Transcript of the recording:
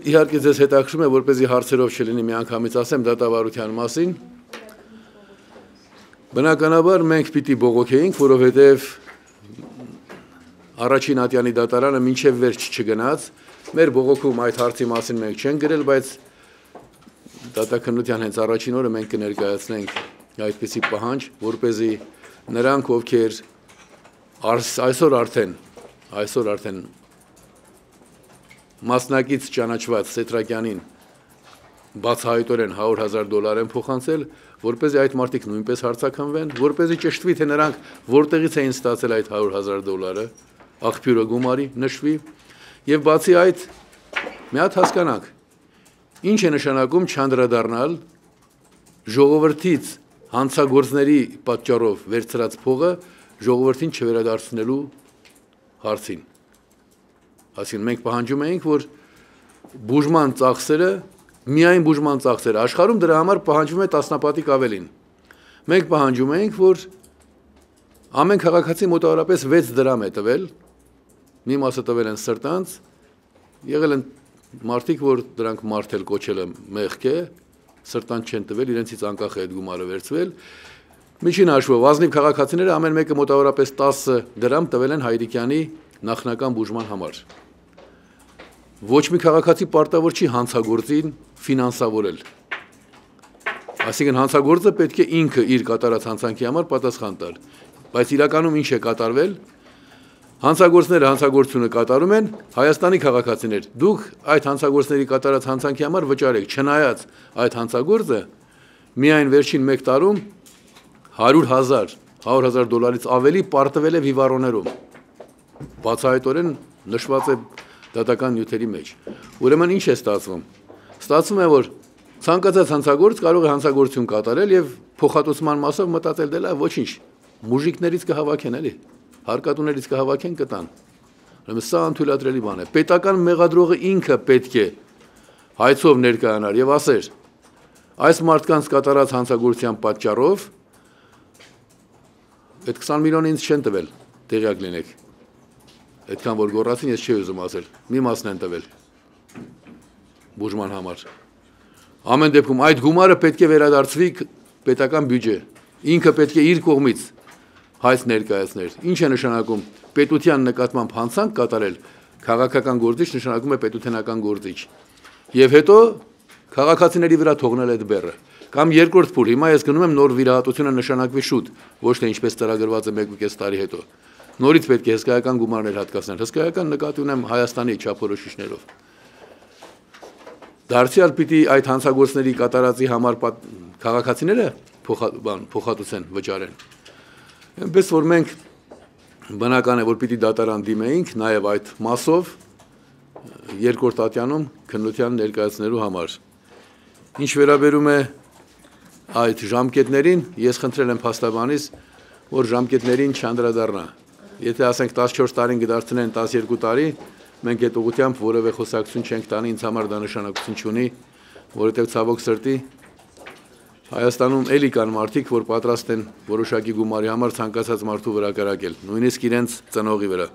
Իհարկե ձեզ հետաքրում է, որպեսզի հարցերով չլինի միանգամից ասեմ դատավարության մասին։ Բնականաբար մենք պիտի բողոքեինք, որովհետև առաջին ատյանի դատարանը մինչև վերջ չգնաց։ Մեր բողոքում այդ հարցի մասին մենք չենք գրել, բայց դատաքննության հենց առաջին օրը մենք կներկայացնենք այդպիսի պահանջ, որ เป զի նրանք, ովքեր այսօր արդեն այսօր արդեն մասնակից ճանաչված Սետրակյանին բացահայտորեն 100.000 դոլար են փոխանցել, որ เป զի այդ մարդիկ նույնպես հարցակնվեն, որ เป զի ճշտվի թե նրանք որտեղից էին ստացել այդ 100.000 դոլարը, աղբյուրը գումարի նշվի, եւ բացի այդ մի հատ հասկանանք, ինչ է նշանակում չանդրադառնալ ժողովրդից հանցագործների պատճառով վերցրած փողը ժողովրդին չվերադարձնելու հարցին Այսինքն մենք պահանջում էինք, որ բուժման ծախսերը, միայն բուժման ծախսերը, աշխարհում դրա համար պահանջվում է տասնապատիկ ավելին։ Մենք պահանջում էինք, որ ամեն քաղաքացի մոտավորապես 6 դրամ է տվել, մի մասը տվել են սրտանց, եղել են մարդիկ, որ դրանք մարդել կոչել են մեղք է, սրտանց չեն տվել, իրենցից անկախ է այդ գումարը վերցվել։ Միջին հաշվով ազնիվ քաղաքացիները ամեն մեկը մոտավորապես 10 դրամ տվել են Հայրիկյանի նախնական բուժման համար։ Ոչ մի քաղաքացի պարտավոր չի հանցագործին ֆինանսավորել։ Այսինքն հանցագործը պետք է ինքը իր կատարած հանցանքի համար պատասխան տալ։ Բայց իրականում ինչ է կատարվել։ Հանցագործները հանցագործությունը կատարում են Հայաստանի քաղաքացիներ։ Դուք այդ հանցագործների կատարած հանցանքի համար վճարեք, չնայած այդ հանցագործը միայն վերջին 1 տարում 100.000 100.000 դոլարից ավելի պարտվել է վիվարոներում բացահայտորեն նշված է դատական նյութերի մեջ։ Ուրեմն ինչ է ստացվում։ Ստացվում է, որ ցանկացած հանցագործ կարող է հանցագործություն կատարել եւ փոխհատուցման մասով մտածել դե լավ ոչինչ մուժիկներից կհավաքեն էլի հարկատուներից կհավաքեն կտան ուրեմն սա անթույլատրելի բան է պետական մեղադրողը ինքը պետք է հայցով ներկայանար եւ ասեր. Այս մարդկանց կատարած հանցագործության պատճառով այդ 20 միլիոն ինձ չեն տվել տեղյակ լինեք այդքան որ գոռացին, ես չի ուզում ասել։ Մի մասն են տվել բուժման համար։ Ամեն դեպքում այդ գումարը պետք է վերադարձվի պետական բյուջե։ Ինքը պետք է իր կողմից հայց ներկայացներ։ Ինչ է նշանակում պետության նկատմամբ հանցանք կատարել, քաղաքական գործիչ նշանակում է պետութենական գործիչ։ Եվ հետո քաղաքացիների վրա թողնել այդ բեռը։ Կամ երկրորդ փուլ, հիմա ես գնում եմ նոր վիրահատությունը նշանակվի շուտ, ոչ թե ինչպես ծրագրված է 1.5 տարի հետո նորից պետք է հսկայական գումարներ հատկացնել։ Հսկայական նկատի ունեմ Հայաստանի չափորոշիչներով։ Դարձյալ պիտի այդ հանցագործների կատարածի համար քաղաքացիները բան փոխհատուցեն, վճարեն։ Այնպես որ մենք բնական է որ պիտի դատարան դիմեինք նաև այդ մասով երկրորդ ատյանում քննության ներկայացնելու համար։ Ինչ վերաբերում է այդ ժամկետներին, ես խնդրել եմ փաստաբանից, որ ժամկետներին չանդրադառնա Եթե ասենք 14 տարին կդարձնեն 12 տարի, մենք այդ ուղությամբ որևէ խոսակցություն չենք տանի, ինձ համար դա նշանակություն չունի, որովհետև ցավոք սրտի Հայաստանում էլի կան մարդիկ, որ պատրաստ են որոշակի գումարի համար ցանկացած մարդու վրա կրակել, նույնիսկ իրենց ծնողի վրա։